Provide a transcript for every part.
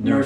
Nerd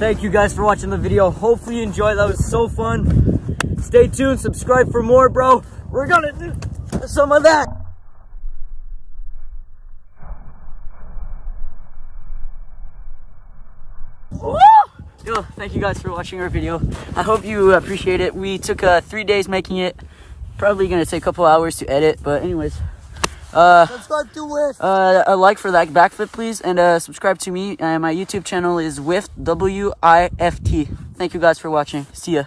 thank you guys for watching the video. Hopefully you enjoyed. That was so fun. Stay tuned. Subscribe for more, bro. We're gonna do some of that. Woo! Yo, thank you guys for watching our video. I hope you appreciate it. We took uh, three days making it. Probably gonna take a couple hours to edit, but anyways. Uh, Subscribe to Wift. uh, a like for that backflip, please, and uh, subscribe to me. Uh, my YouTube channel is Wift W I F T. Thank you guys for watching. See ya.